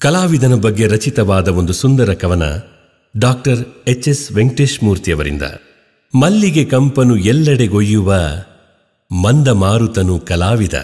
ಕಲಾವಿದನ ಬಗ್ಗೆ ರಚಿತವಾದ ಒಂದು ಸುಂದರ ಕವನ ಡಾಕ್ಟರ್ ಎಚ್ ಎಸ್ ವೆಂಕಟೇಶ್ ಮೂರ್ತಿಯವರಿಂದ ಮಲ್ಲಿಗೆ ಕಂಪನು ಎಲ್ಲೆಡೆಗೊಯ್ಯುವ ಮಂದ ಮಾರುತನು ಕಲಾವಿದ.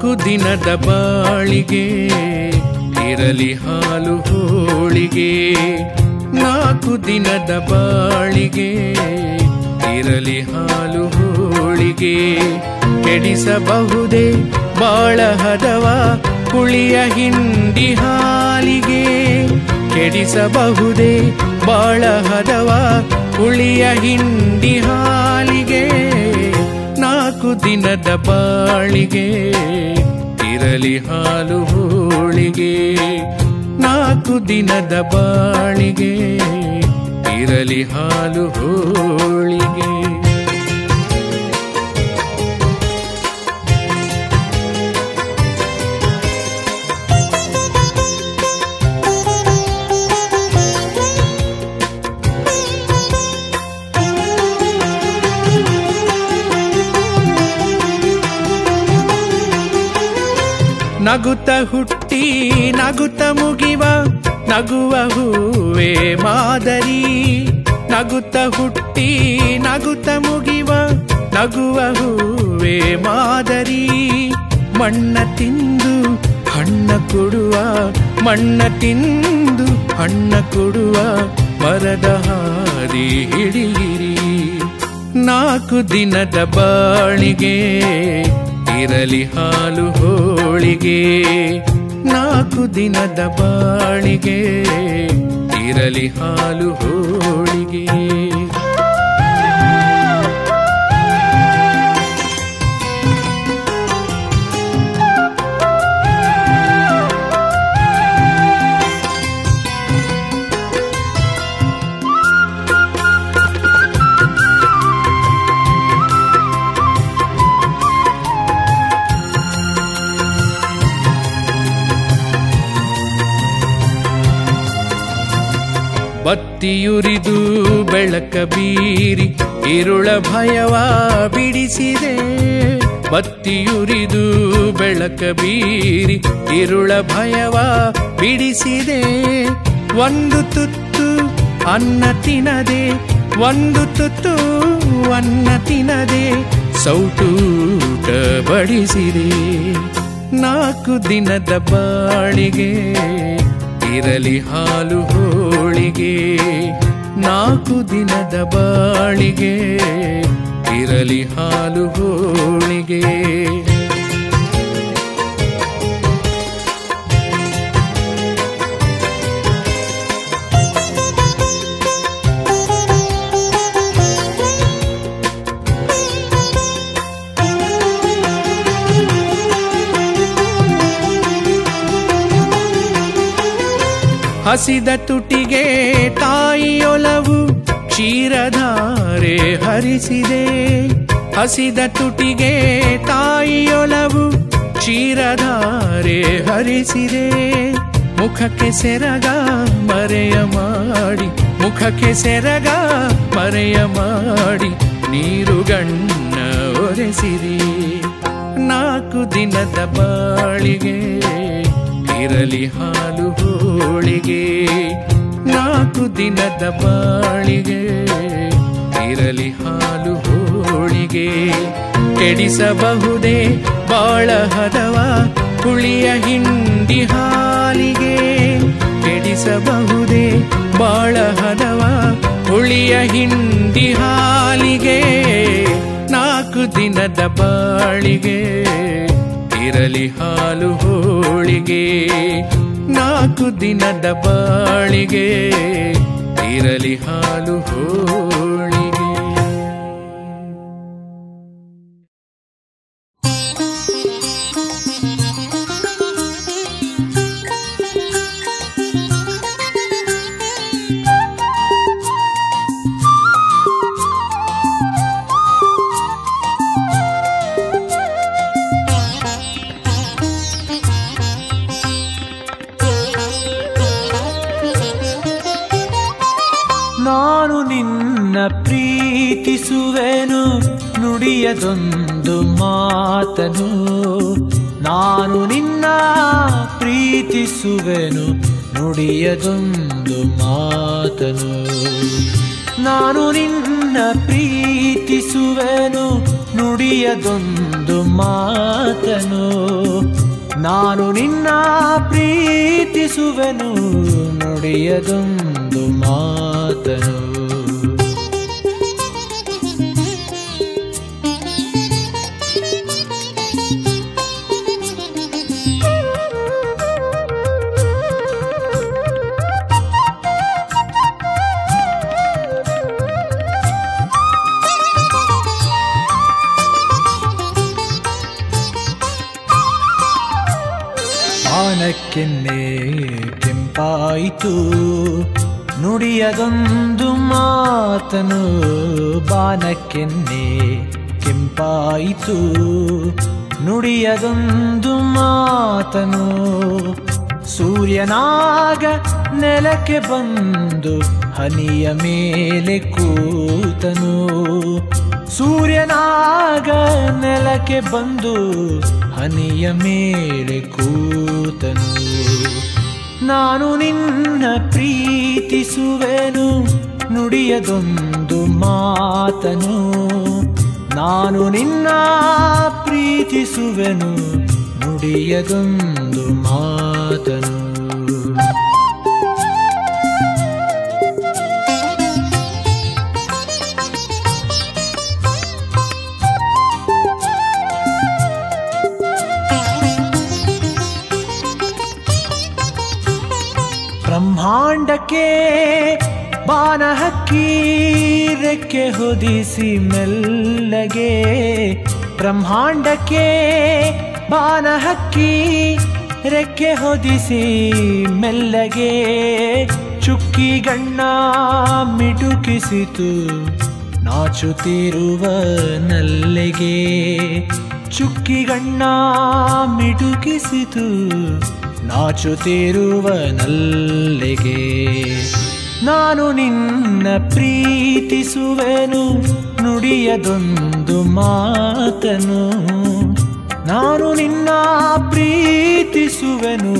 ನಾಲ್ಕು ದಿನದ ಬಾಳಿಗೆ, ಇರಲಿ ಹಾಲು ಹೋಳಿಗೆ. ನಾಲ್ಕು ದಿನದ ಬಾಳಿಗೆ, ಇರಲಿ ಹಾಲು ಹೋಳಿಗೆ. ಕೆಡಿಸಬಹುದೇ ಬಾಳ ಹದವ ಹುಳಿಯ ಹಿಂಡಿ ಹಾಲಿಗೆ. ಕೆಡಿಸಬಹುದೇ ಬಾಳ ಹದವ ಹುಳಿಯ ಹಿಂಡಿ ಹಾಲಿಗೆ. ದಿನದ ಬಾಳಿಗೆ ಇರಲಿ ಹಾಲು ಹೋಳಿಗೆ ನಾಲ್ಕು ದಿನದ ಬಾಳಿಗೆ ಇರಲಿ ಹಾಲು ಹೋಳಿಗೆ. ನಗುತ್ತ ಹುಟ್ಟಿ, ನಗುತ ಮುಗಿವ, ನಗುವ ಹೂವೆ ಮಾದರಿ. ನಗುತ ಹುಟ್ಟಿ, ನಗುತ ಮುಗಿವ, ನಗುವ ಹೂವೆ ಮಾದರಿ. ಮಣ್ಣ ತಿಂದು ಹಣ್ಣ ಕೊಡುವ, ಮಣ್ಣ ತಿಂದು ಹಣ್ಣ ಕೊಡುವ, ಮರದ ಹಾರಿ ಹಿಡಿಯಿರಿ. ನಾಲ್ಕು ದಿನದ ಬಾಳಿಗೆ ಇರಲಿ ಹಾಲು ಹೋಳಿಗೆ ನಾಲ್ಕು ದಿನದ ಬಾಳಿಗೆ ಇರಲಿ ಹಾಲು ಹೋಳಿಗೆ. ಬತ್ತಿಯುರಿದು ಬೆಳಕ ಬೀರಿ ಇರುಳ ಭಯವ ಬಿಡಿಸಿದೆ. ಬತ್ತಿಯುರಿದು ಬೆಳಕ ಬೀರಿ ಇರುಳ ಭಯವ ಬಿಡಿಸಿದೆ. ಒಂದು ತುತ್ತು ಅನ್ನ ತಿನ್ನದೆ ಒಂದು ತುತ್ತು ಅನ್ನ ತಿನ್ನದೆ ಸೌಟೂಟ ಬಡಿಸಿದೆ. ನಾಲ್ಕು ದಿನದ ಬಾಳಿಗೆ ಇರಲಿ ಹಾಲು ಹೋಳಿಗೆ ನಾಲ್ಕು ದಿನದ ಬಾಳಿಗೆ. ಇರಲಿ ಹಾಲು ಹೋಳಿಗೆ. ಹಸಿದ ತುಟಿಗೆ ತಾಯಿಯೊಲವು ಕ್ಷೀರಧಾರೆ ಹರಿಸಿದೆ. ಹಸಿದ ತುಟಿಗೆ ತಾಯಿಯೊಲವು ಕ್ಷೀರಧಾರೆ ಹರಿಸಿದೆ. ಮುಖಕ್ಕೆ ಸೆರಗ ಮರೆಯ ಮಾಡಿ, ಮುಖಕ್ಕೆ ಸೆರಗ ಮರೆಯ ಮಾಡಿ ನೀರುಗಣ್ಣ ಒರೆಸಿರಿ. ನಾಲ್ಕು ದಿನದ ಬಾಳಿಗೆ ಇರಲಿ ಹಾಲು ಹೋಳಿಗೆ ನಾಲ್ಕು ದಿನದ ಬಾಳಿಗೆ, ಇರಲಿ ಹಾಲು ಹೋಳಿಗೆ. ಕೆಡಿಸಬಹುದೇ ಬಾಳ ಹದವ ಹುಳಿಯ ಹಿಂಡಿ ಹಾಲಿಗೆ. ಕೆಡಿಸಬಹುದೇ ಬಾಳ ಹದವ ಹುಳಿಯ ಹಿಂಡಿ ಹಾಲಿಗೆ. ನಾಲ್ಕು ದಿನದ ಬಾಳಿಗೆ, ಇರಲಿ ಹಾಲು ಹೋಳಿಗೆ. ನಾಲ್ಕು ದಿನದ ಬಾಳಿಗೆ ಇರಲಿ ಹಾಲು ಹೋಳಿಗೆ ನುಡಿಯದೊಂದು ಮಾತನು, ನಾನು ನಿನ್ನ ಪ್ರೀತಿಸುವೆನು, ನುಡಿಯದೊಂದು ಮಾತನು. ನಾನು ನಿನ್ನ ಪ್ರೀತಿಸುವೆನು, ನುಡಿಯದೊಂದು ಮಾತನು. ನಾನು ನಿನ್ನ ಪ್ರೀತಿಸುವೆನು, ನುಡಿಯದೊಂದು ಮಾತನು. ಕೆಂಪಾಯಿತು ನುಡಿಯದೊಂದು ಮಾತನು ಬಾನಕ್ಕೆನ್ನೆ ಕೆಂಪಾಯಿತು. ನುಡಿಯದೊಂದು ಮಾತನು ಸೂರ್ಯನಾಗ ನೆಲಕ್ಕೆ ಬಂದು ಹನಿಯ ಮೇಲೆ ಕೂತನು. ಸೂರ್ಯನಾಗ ನೆಲಕ್ಕೆ ಬಂದು ಹನಿಯ ಮೇಲೆ ಕೂತನು. ನಾನು ನಿನ್ನ ಪ್ರೀತಿಸುವೆನು ನುಡಿಯದೊಂದು ಮಾತನು. ನಾನು ನಿನ್ನ ಪ್ರೀತಿಸುವೆನು ನುಡಿಯದೊಂದು ಮಾತನು. ಹಕ್ಕಿ ರೆಕ್ಕೆ ಹೊದಿಸಿ ಮೆಲ್ಲಗೆ. ಬ್ರಹ್ಮಾಂಡಕ್ಕೆ ಬಾನ ಹಕ್ಕಿ ರೆಕ್ಕೆ ಹೊದಿಸಿ ಮೆಲ್ಲಗೆ. ಚುಕ್ಕಿ ಗಣ್ಣ ಮಿಟುಕಿಸಿತು ನಾಚುತ್ತಿರುವ ಚುಕ್ಕಿ ಚುಕ್ಕಿಗಣ್ಣ ಮಿಟುಕಿಸಿತು ನಾಚುತ್ತಿರುವ ನಲ್ಲೆಗೆ ನಾನು ನಿನ್ನ ಪ್ರೀತಿಸುವೆನು ನುಡಿಯದೊಂದು ಮಾತನು. ನಾನು ನಿನ್ನ ಪ್ರೀತಿಸುವೆನು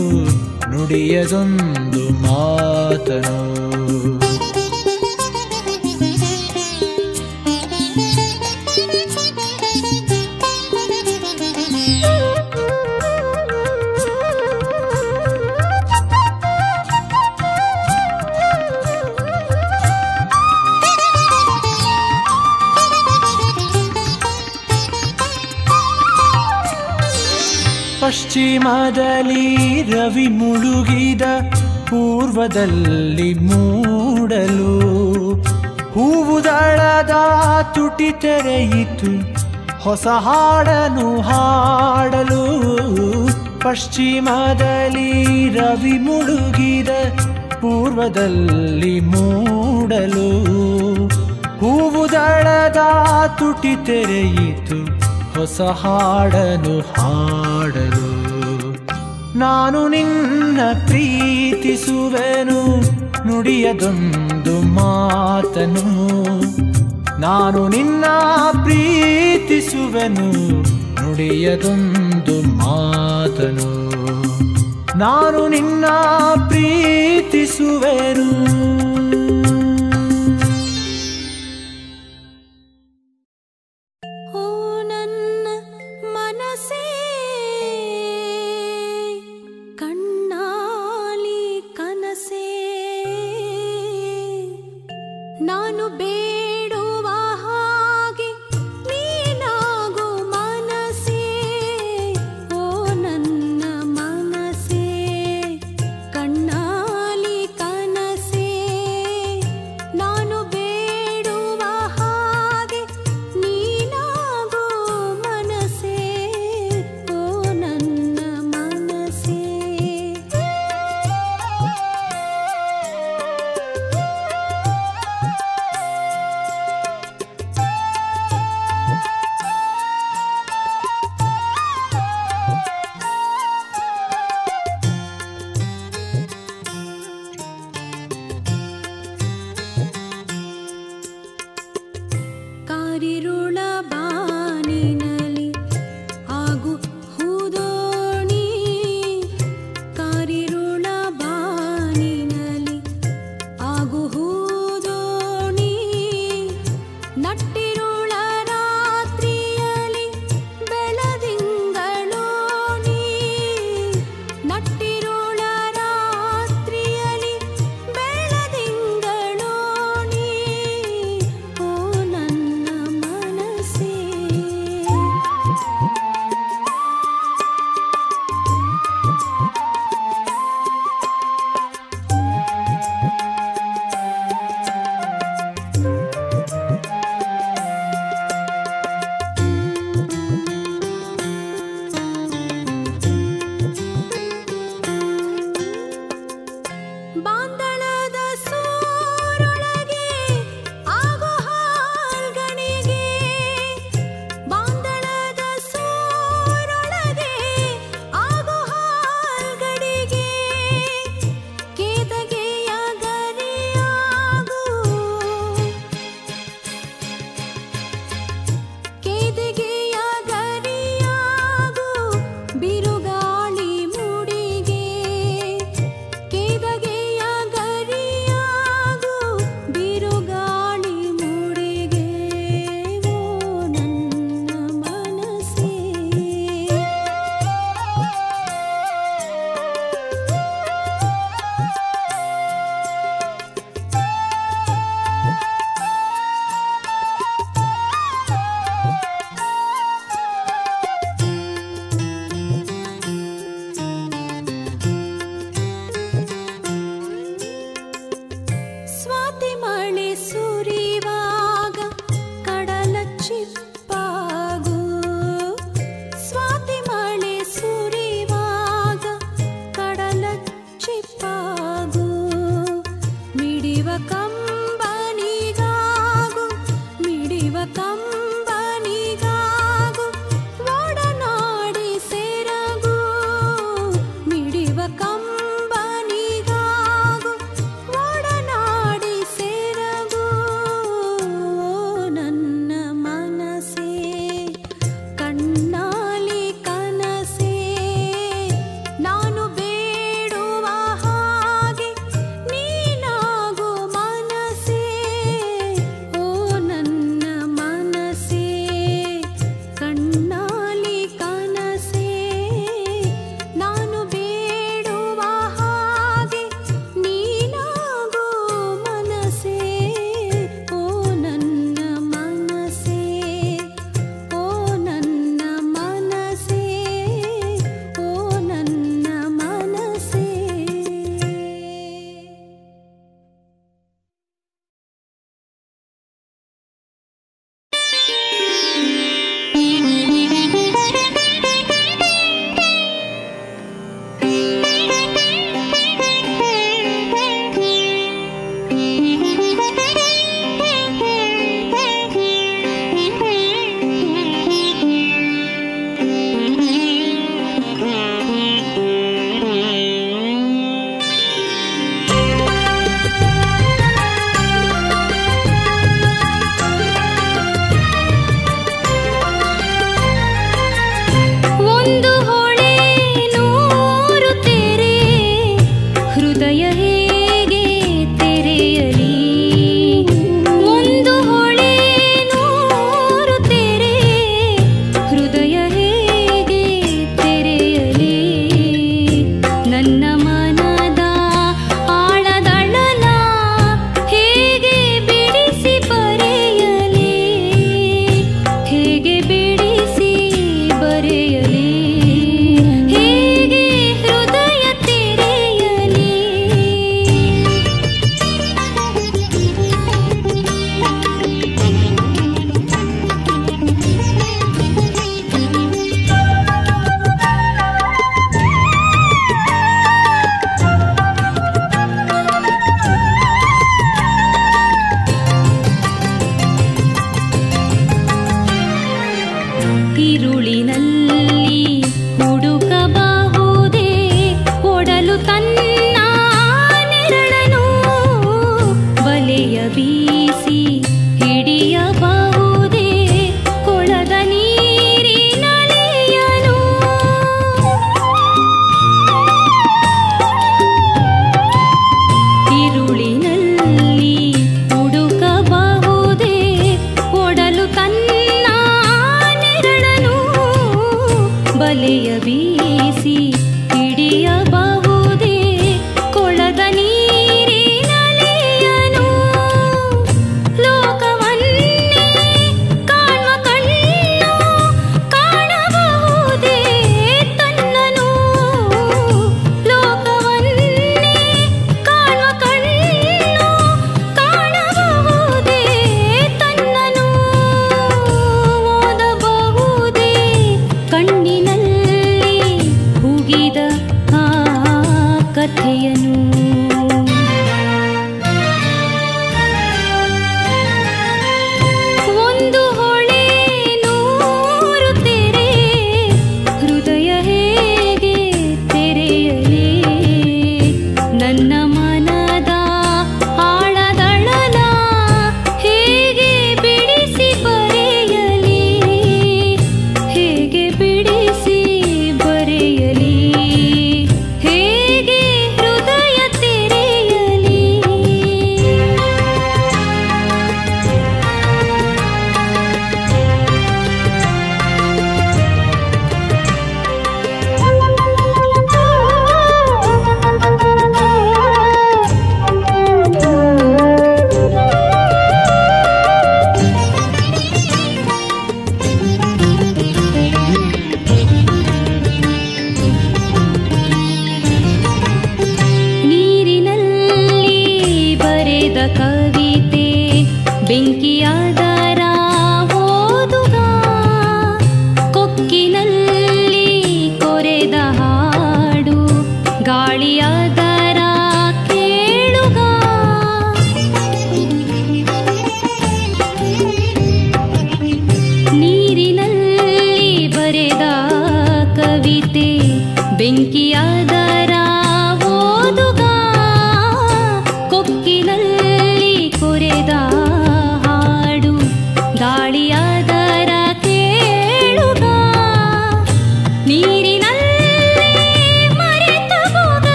ನುಡಿಯದೊಂದು ಮಾತನು. ಪಶ್ಚಿಮದಲ್ಲಿ ರವಿ ಮುಳುಗಿದ ಪೂರ್ವದಲ್ಲಿ ಮೂಡಲು. ಹೂವುದಳದ ತುಟಿ ತೆರೆಯಿತು, ಹೊಸ ಹಾಡನು ಹಾಡಲು. ಪಶ್ಚಿಮದಲ್ಲಿ ರವಿ ಮುಳುಗಿದ ಪೂರ್ವದಲ್ಲಿ ಮೂಡಲು. ಹೂವುದಳದ ತುಟಿ ತೆರೆಯಿತು, ಹೊಸ ಹಾಡನು ಹಾಡಲು. ನಾನು ನಿನ್ನ ಪ್ರೀತಿಸುವೆನು ನುಡಿಯದೊಂದು ಮಾತನು. ನಾನು ನಿನ್ನ ಪ್ರೀತಿಸುವೆನು ನುಡಿಯದೊಂದು ಮಾತನು. ನಾನು ನಿನ್ನ ಪ್ರೀತಿಸುವೆನು. not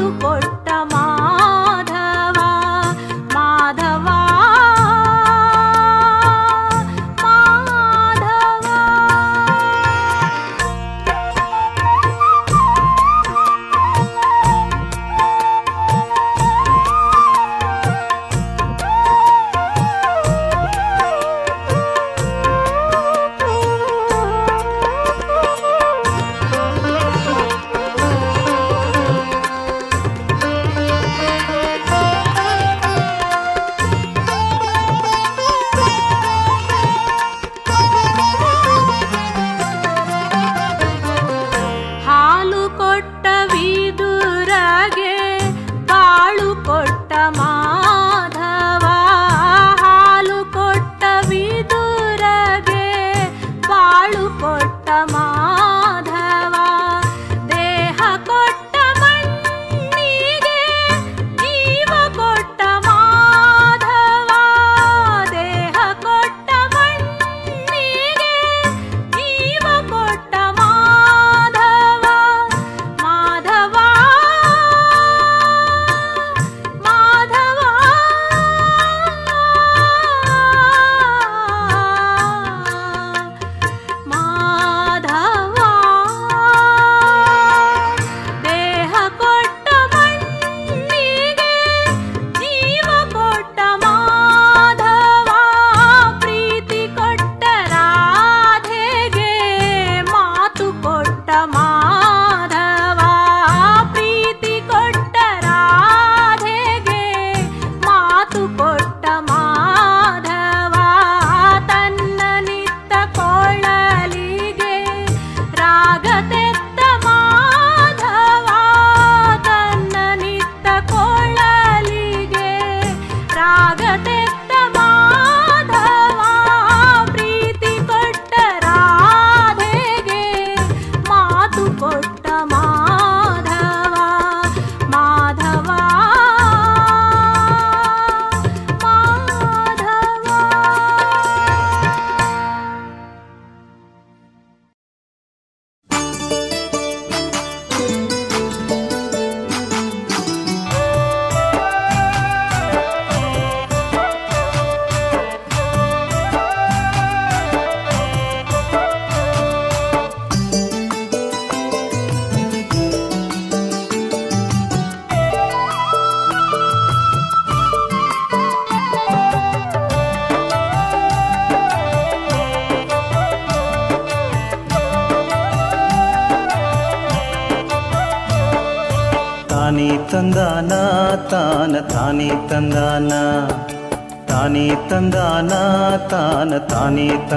ಕೊಟ್ಟ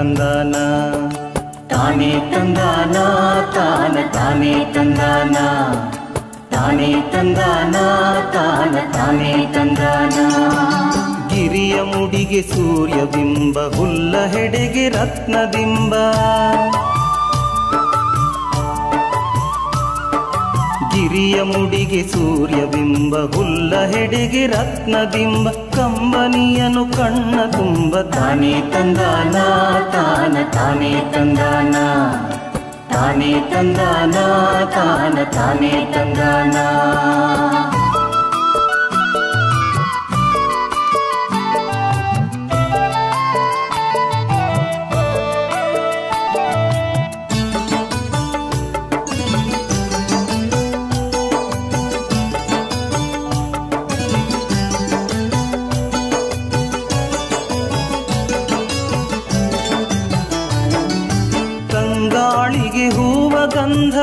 ತಂದಾನ? ತಾನೇ ತಂದಾನ? ತಾನ ತಾನೇ ತಂದಾನ? ತಾನೇ ತಂದಾನ? ತಾನ ತಾನೇ ತಂದಾನ? ಗಿರಿಯ ಮುಡಿಗೆ ಸೂರ್ಯ ಬಿಂಬ ಹುಲ್ಲ ಹೆಡೆಗೆ ರತ್ನ ರತ್ನಬಿಂಬ. ಗಿರಿಯ ಮುಡಿಗೆ ಸೂರ್ಯಬಿಂಬ, ಹುಲ್ಲ ಹೆಡೆಗೆ ರತ್ನಬಿಂಬ, ಕಂಬನಿಯನು ಕಣ್ಣ ತುಂಬ ತಾನೇ ತಂದಾನ, ತಾನ ತಾನೇ ತಂದಾನ. ತಾನೇ ತಂದಾನ, ತಾನ ತಾನೇ ತಂದಾನ.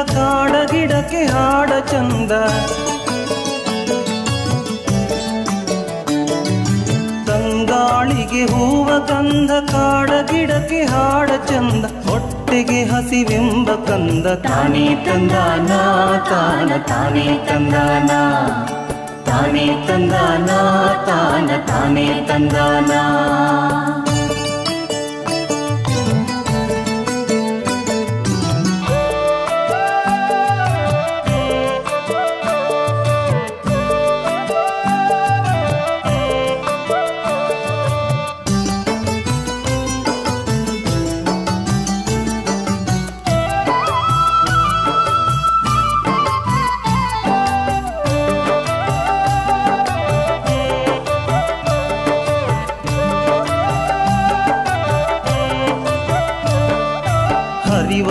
ಕಾಡ ಗಿಡಕ್ಕೆ ಹಾಡ ಚಂದ. ತಂಗಾಳಿಗೆ ಹೂವ ಕಂದ ಕಾಡ ಗಿಡಕ್ಕೆ ಹಾಡ ಚಂದ. ಹೊಟ್ಟೆಗೆ ಹಸಿವೆಂಬ ಕಂದ. ತಾನೇ ತಂದಾನ, ತಾನ, ತಾನೇ ತಂದಾನ. ತಾನೇ ತಂದಾನ, ತಾನ, ತಾನೇ ತಂದಾನ.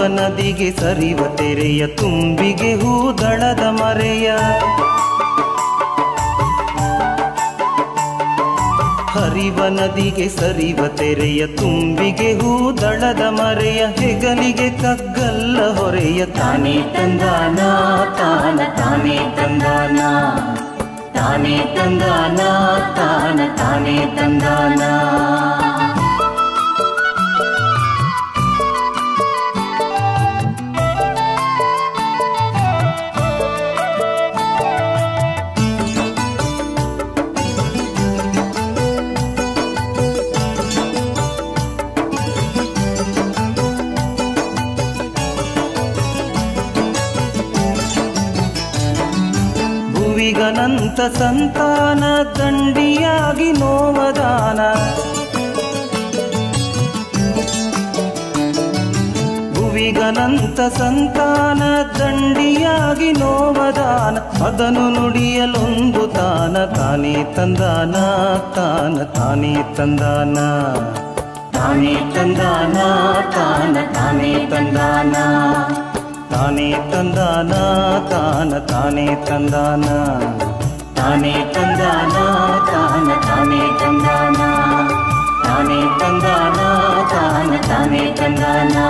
ನದಿಗೆ ಸರಿವ ತೆರೆಯ ತುಂಬಿಗೆ ಹೂದಳದ ಮರೆಯ. ಹರಿವ ನದಿಗೆ ಸರಿವ ತೆರೆಯ ತುಂಬಿಗೆ ಹೂದಳದ ಮರೆಯ. ಹೆಗಲಿಗೆ ಕಗ್ಗಲ್ಲ ಹೊರೆಯ. ತಾನೇ ತಂದಾನ, ತಾನ, ತಾನೇ ತಂದಾನ. ತಾನೇ ತಂದಾನ, ತಾನ, ತಾನೇ ತಂದಾನ. ಭುವಿಗನಂತ ಸಂತಾನ, ದಂಡಿಯಾಗಿ ನೋವದಾನ. ಭುವಿಗನಂತ ಸಂತಾನ, ದಂಡಿಯಾಗಿ ನೋವದಾನ. ಅದನ್ನು ನುಡಿಯಲೊಂದು ತಾನ, ತಾನೇ ತಂದಾನ, ತಾನ, ತಾನೇ ತಂದಾನ. ತಾನೇ ತಂದಾನ, ತಾನ, ತಾನೇ ತಂದಾನ. ತಾನೇ ತಂದಾನ, ತಾನ, ತಾನೇ ತಂದಾನ. தானே தந்தானா தான தானே தந்தானா தானே தந்தானா தான தானே தந்தானா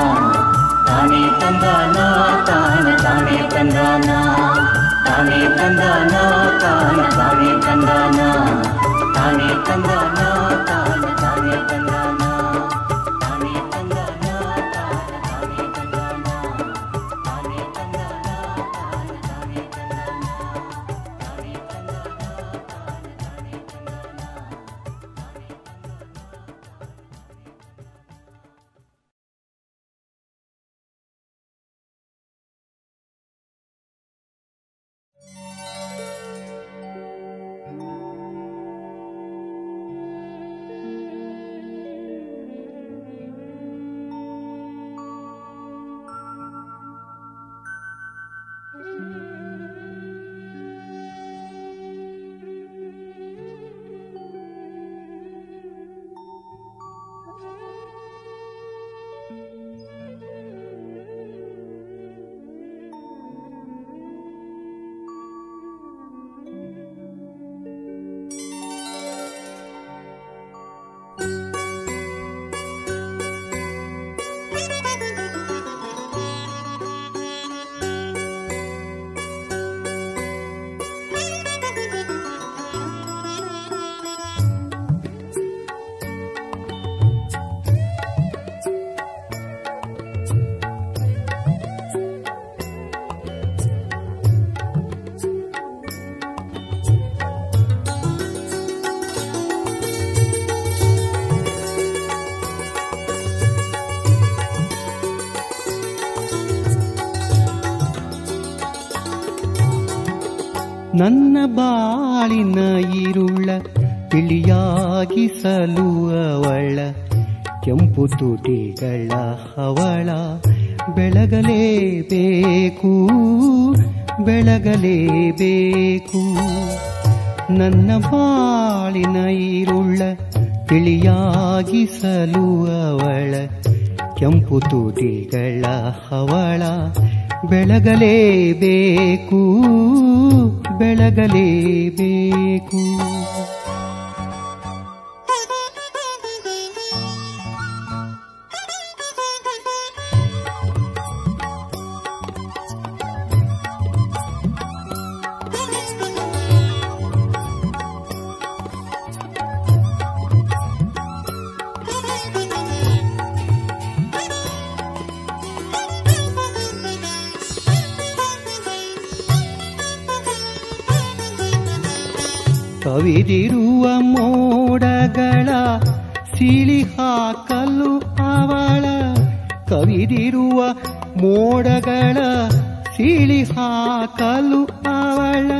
தானே தந்தானா தான தானே தந்தானா தானே தந்தானா தான தானே தந்தானா தானே தந்தானா தான தானே தந்தானா ನನ್ನ ಬಾಳಿನ ಈರುಳ್ಳ ತಿಳಿಯಾಗಿಸಲು ಅವಳ. ಕೆಂಪು ತುಟಿಗಳ ಹವಳ ಬೆಳಗಲೇಬೇಕು ಬೆಳಗಲೇಬೇಕು. ನನ್ನ ಬಾಳಿನ ಈರುಳ್ಳ ತಿಳಿಯಾಗಿಸಲು ಅವಳ. ಕೆಂಪು ತುಟಿಗಳ ಹವಳ ಬೆಳಗಲೇಬೇಕು ಬೆಳಗಲೇಬೇಕು ಕವಿದಿರುವ ಮೋಡಗಳ ಸಿಳಿ ಹಾಕಲು ಅವಳ ಕವಿದಿರುವ ಮೋಡಗಳ ಸಿಳಿ ಹಾಕಲು ಅವಳ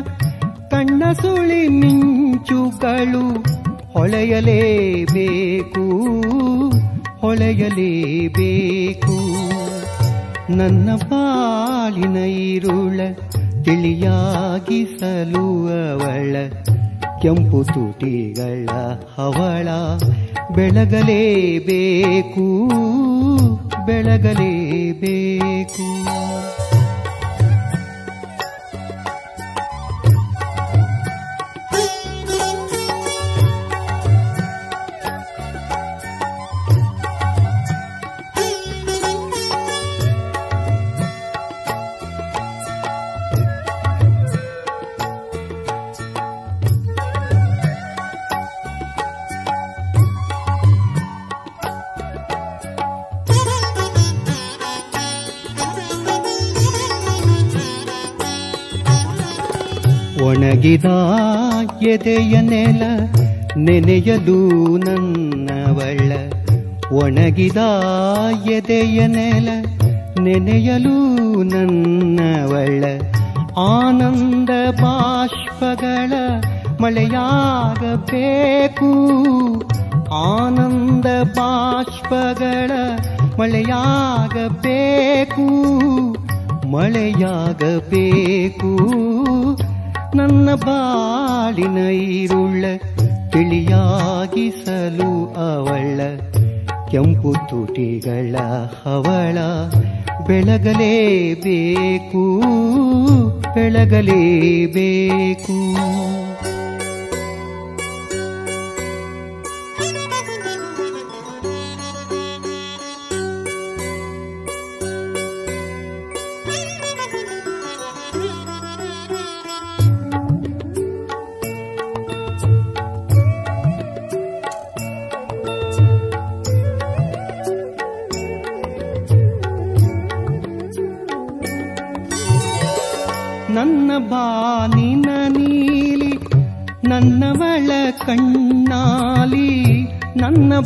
ಕಣ್ಣ ಸುಳಿ ಮಿಂಚುಗಳು ಹೊಳೆಯಲೇಬೇಕು ಹೊಳೆಯಲೇಬೇಕು. ನನ್ನ ಪಾಲಿನ ಈರುಳ ತಿಳಿಯಾಗಿಸಲು ಅವಳ ಕೆಂಪು ತುಟಿಗಳ ಹವಳ ಬೆಳಗಲೇಬೇಕು ಬೆಳಗಲೇಬೇಕು ಒಣಗಿದ ಎದೆಯ ನೆಲ, ನೆನೆಯಲು ನನ್ನವಳ. ಒಣಗಿದ ಎದೆಯ ನೆಲ, ನೆನೆಯಲು ನನ್ನವಳ. ಆನಂದ ಬಾಷ್ಪಗಳ ಮಳೆಯಾಗಬೇಕು. ಆನಂದ ಬಾಷ್ಪಗಳ ಮಳೆಯಾಗಬೇಕು. ಮಳೆಯಾಗಬೇಕು. ನನ್ನ ಬಾಳಿನ ಈರುಳ್ಳ ತಿಳಿಯಾಗಿಸಲು ಅವಳ ಕೆಂಪು ತುಟಿಗಳ ಹವಳ ಬೆಳಗಲೇಬೇಕು ಬೆಳಗಲೇಬೇಕು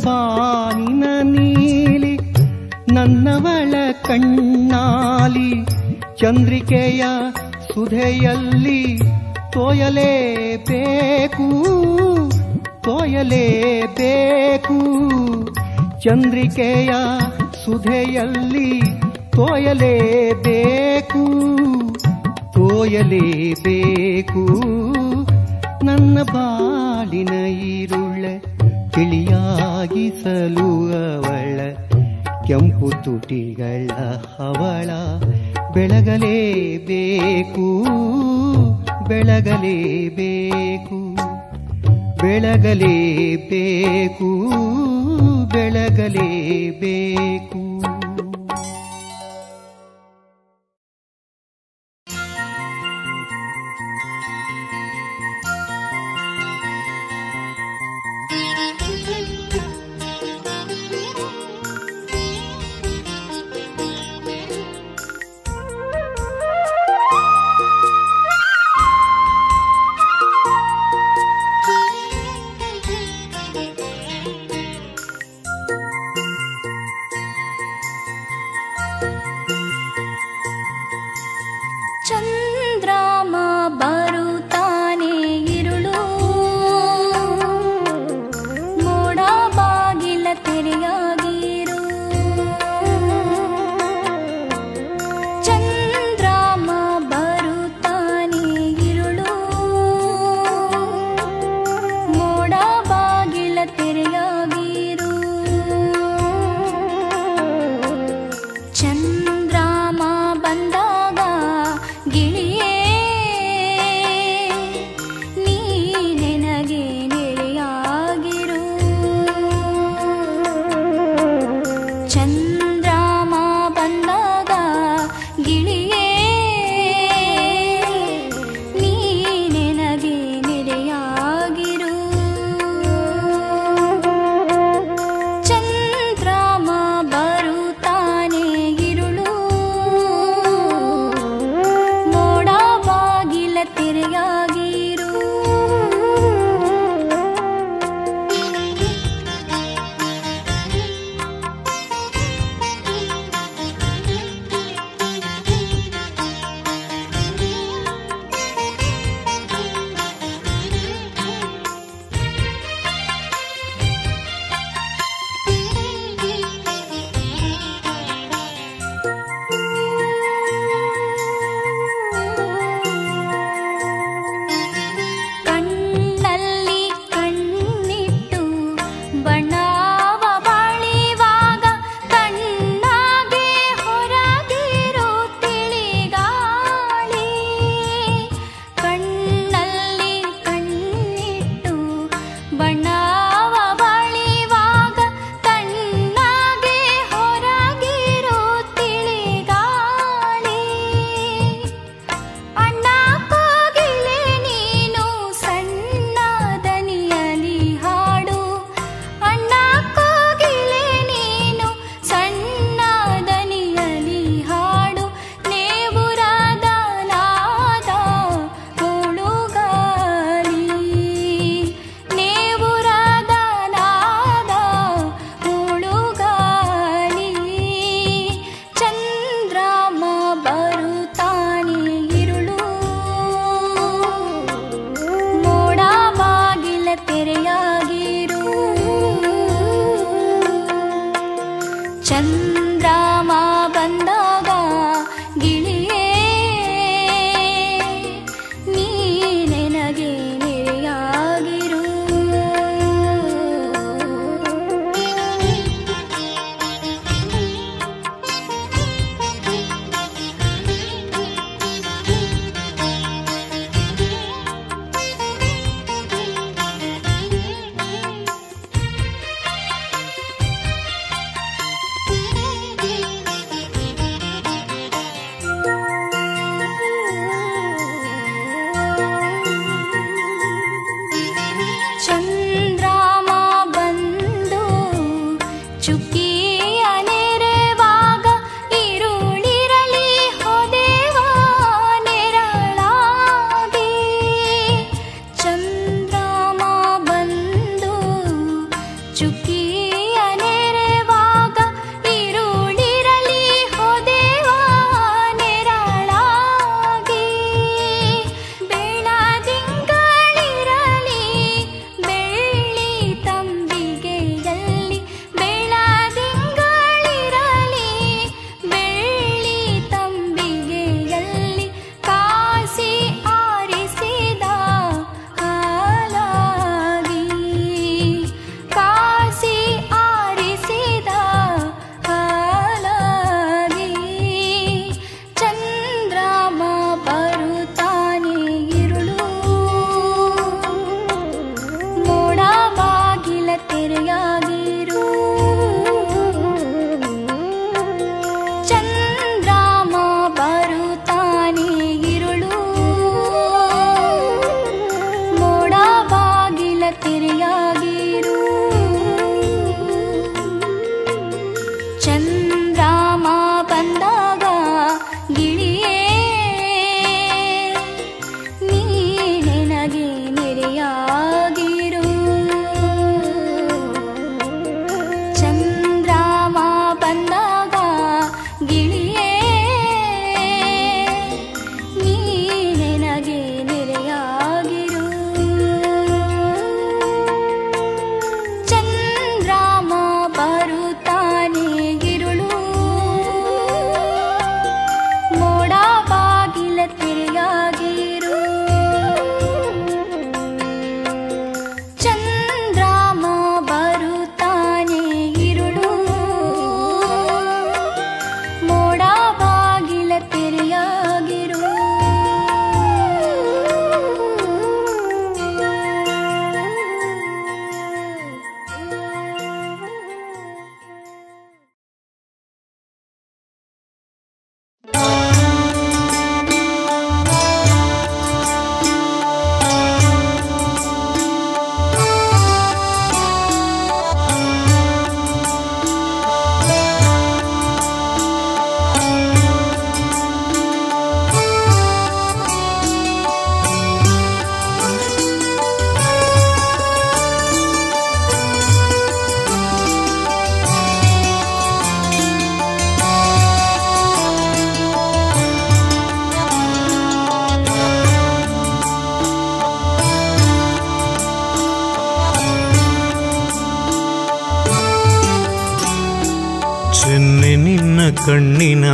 ನನ್ನ ನೀಲಿ ನನ್ನವಳ ಕಣ್ಣಾಲಿ ಚಂದ್ರಿಕೆಯ ಸುಧೆಯಲ್ಲಿ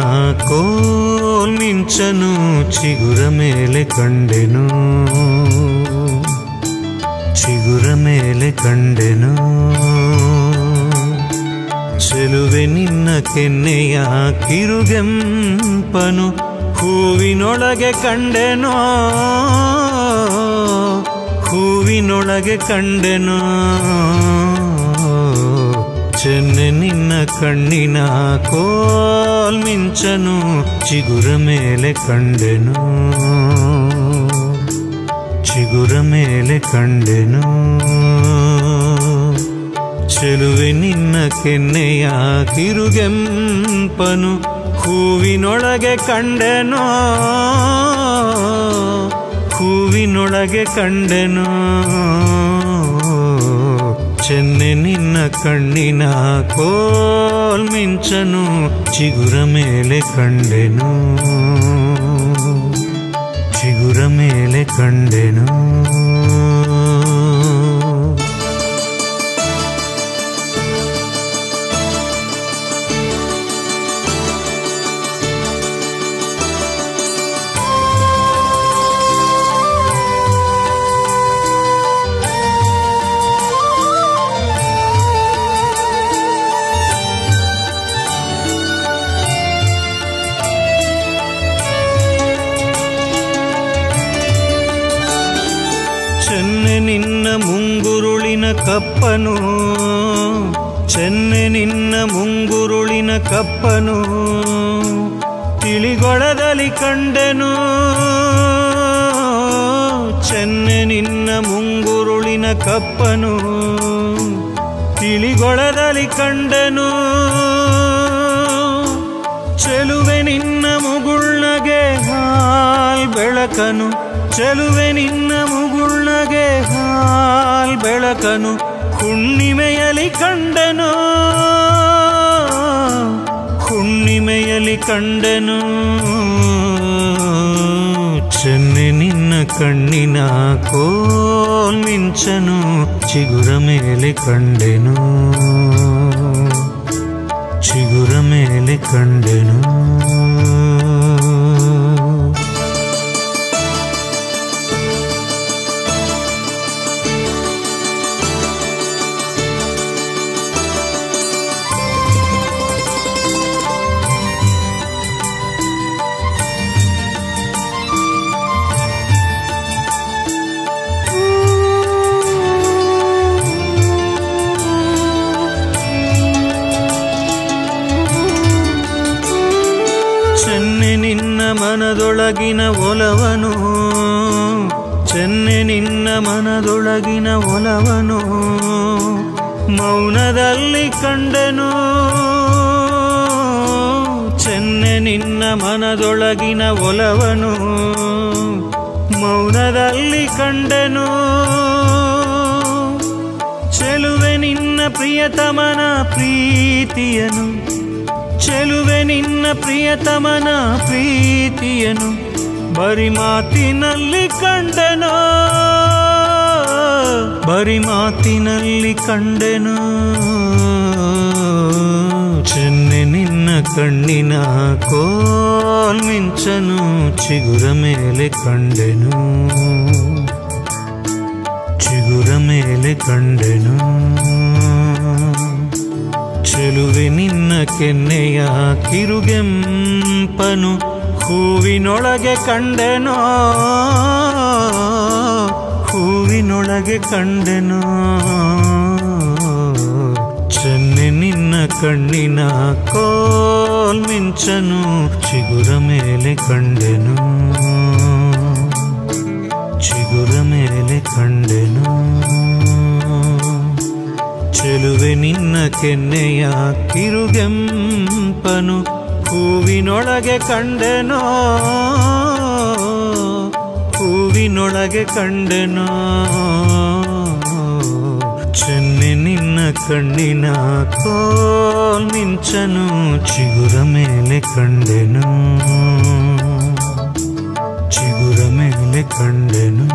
ಕಣ್ಣಿನ ಕೋಲ್ ಮಿಂಚನು ಚಿಗುರ ಮೇಲೆ ಕಂಡೆನು ಚಿಗುರ ಮೇಲೆ ಕಂಡೆನು ಚೆಲುವೆ ನಿನ್ನ ಕೆನ್ನೆಯ ಕಿರುಗೆಂಪನು ಹೂವಿನೊಳಗೆ ಕಂಡೆನೋ ಹೂವಿನೊಳಗೆ ಕಂಡೆನೋ ಚೆನ್ನೆ ನಿನ್ನ ಕಣ್ಣಿನ ಕೋಲ್ ಮಿಂಚನು, ಚಿಗುರ ಮೇಲೆ ಕಂಡೆನು. ಚಿಗುರ ಮೇಲೆ ಕಂಡೆನು. ಚೆಲುವೆ ನಿನ್ನ ಕೆನ್ನೆಯ ಕಿರುಗೆಂಪನು, ಹೂವಿನೊಳಗೆ ಕಂಡೆನು. ಹೂವಿನೊಳಗೆ ಕಂಡೆನು. ಚೆನ್ನೆ ನಿನ್ನ ಕಣ್ಣಿನ ಕೋಲ್ ಮಿಂಚನು ಚಿಗುರ ಮೇಲೆ ಕಂಡೆನು ಚಿಗುರ ಮೇಲೆ ಕಂಡೆನು ಮುಂಗುರುಳಿನ ಕಪ್ಪನು, ಚೆನ್ನೆ ನಿನ್ನ ಮುಂಗುರುಳಿನ ಕಪ್ಪನು, ತಿಳಿಗೊಳದಲ್ಲಿ ಕಂಡೆನು, ಚೆನ್ನೆ ನಿನ್ನ ಮುಂಗುರುಳಿನ ಕಪ್ಪನು, ತಿಳಿಗೊಳದಲ್ಲಿ ಕಂಡೆನು, ಚೆಲುವೆ ನಿನ್ನ ಮುಗುಳ್ನಗೆ ಹಾಲ್ ಬೆಳಕನು. ಚೆಲುವೆ ನಿನ್ನ ಮುಗುಳ್ನಗೆ ಹಾಲ್ ಬೆಳಕನು ಹುಣ್ಣಿಮೆಯಲಿ ಕಂಡೆನು. ಹುಣ್ಣಿಮೆಯಲಿ ಕಂಡೆನು. ಚೆನ್ನೆ ನಿನ್ನ ಕಣ್ಣಿನ ಕೋಲ್ ಮಿಂಚನು, ಚಿಗುರ ಮೇಲೆ ಕಂಡೆನು. ಚಿಗುರ ಮೇಲೆ ಕಂಡೆನು. ಮನದೊಳಗಿನ ಒಲವನು. ಚೆನ್ನೆ ನಿನ್ನ ಮನದೊಳಗಿನ ಒಲವನು. ಮೌನದಲ್ಲಿ ಕಂಡೆನು. ಚೆನ್ನೆ ನಿನ್ನ ಮನದೊಳಗಿನ ಒಲವನು. ಮೌನದಲ್ಲಿ ಕಂಡೆನು. ಚೆಲುವೆ ನಿನ್ನ ಪ್ರಿಯತಮನ ಪ್ರೀತಿಯನು. ಚೆಲುವೆ ನಿನ್ನ ಪ್ರಿಯತಮನ ಪ್ರೀತಿಯನು ಬರಿ ಮಾತಿನಲ್ಲಿ ಕಂಡೆನು ಬರಿ ಮಾತಿನಲ್ಲಿ ಕಂಡೆನು ಚೆನ್ನೆ ನಿನ್ನ ಕಣ್ಣಿನ ಕೋಲ್ ಮಿಂಚನು ಚಿಗುರ ಮೇಲೆ ಕಂಡೆನು ಚಿಗುರ ಮೇಲೆ ಕಂಡೆನು ಚೆಲುವೆ ನಿನ್ನ ಕೆನ್ನೆಯ ಕಿರುಗೆಂಪನು ಹೂವಿನೊಳಗೆ ಕಂಡೆನೋ? ಹೂವಿನೊಳಗೆ ಕಂಡೆನೋ? ಚೆನ್ನೆ ನಿನ್ನ ಕಣ್ಣಿನ ಕೋಲ್ ಮಿಂಚನು, ಚಿಗುರ ಮೇಲೆ ಕಂಡೆನು? ಚಿಗುರ ಮೇಲೆ ಕಂಡೆನು? ಚೆಲುವೆ ನಿನ್ನ ಕೆನ್ನೆಯ ಕಿರುಗೆಂಪನು ಹೂವಿನೊಳಗೆ ಕಂಡೆನೋ ಹೂವಿನೊಳಗೆ ಕಂಡೆನೋ ಚೆನ್ನೆ ನಿನ್ನ ಕಣ್ಣಿನ ಕೋಲ್ ಮಿಂಚನು ಚಿಗುರ ಮೇಲೆ ಕಂಡೆನು ಚಿಗುರ ಮೇಲೆ ಕಂಡೆನು